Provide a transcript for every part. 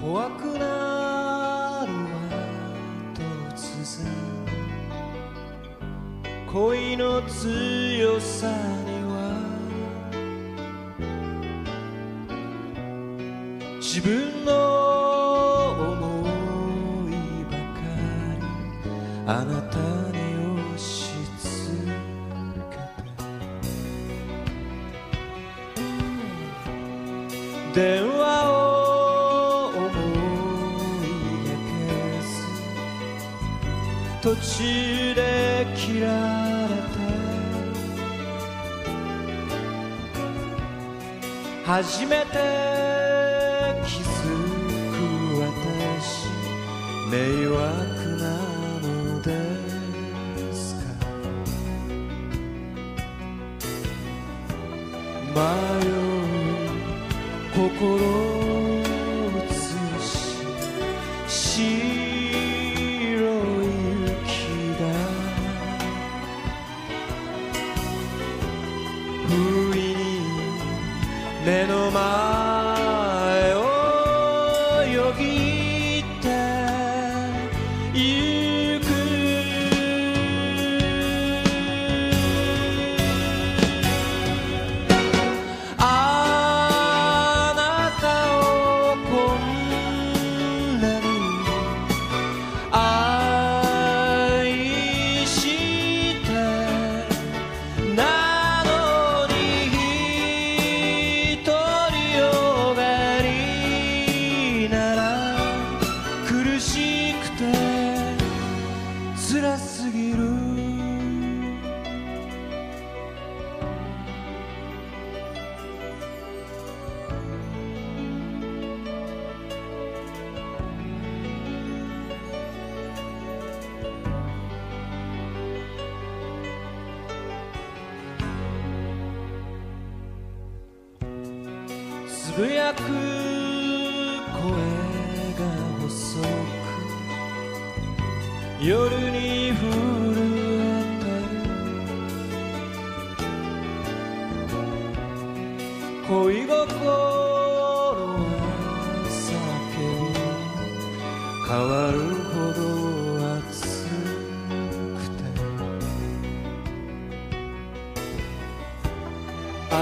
怖くなるは突然恋の強さには自分の思いばかりあなたに押し付けて電話途中で切られた初めて気づく私迷惑なのですか？迷う心を映し 目の前 辛すぎる。つぶやく。夜に震えてる恋心は叫び変わるほど熱くて。愛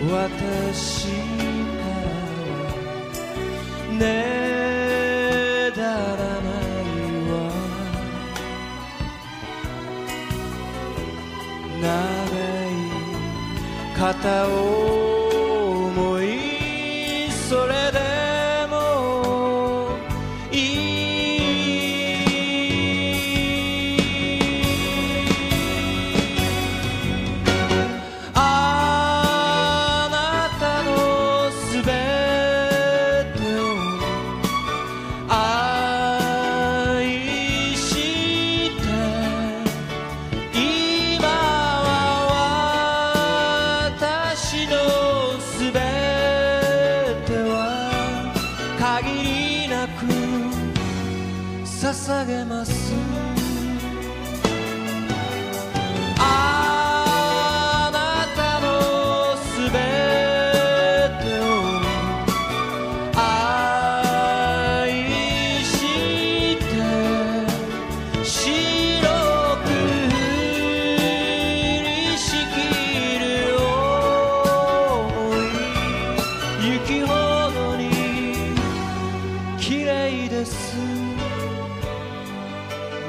を私からね片思げます。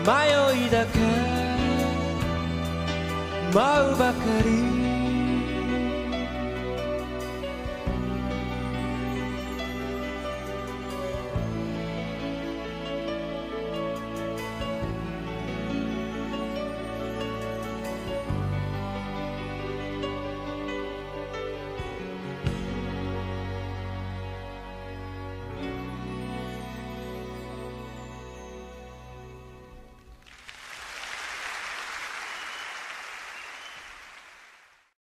迷いだけ舞うばかり。